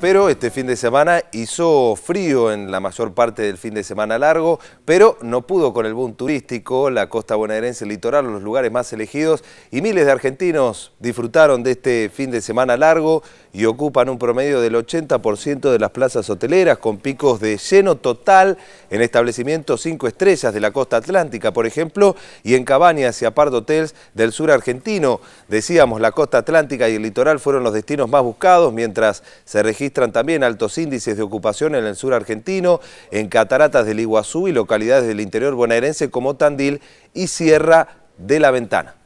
pero este fin de semana hizo frío en la mayor parte del fin de semana largo, pero no pudo con el boom turístico, la costa bonaerense, el litoral, los lugares más elegidos, y miles de argentinos disfrutaron de este fin de semana largo y ocupan un promedio del 80% de las plazas hoteleras, con picos de lleno total en establecimientos cinco estrellas de la costa atlántica, por ejemplo, y en cabañas y apart hotels del sur argentino. Decíamos, la costa atlántica y el litoral fueron los destinos más buscados, mientras se registran también altos índices de ocupación en el sur argentino, en cataratas del Iguazú y localidades del interior bonaerense como Tandil y Sierra de la Ventana.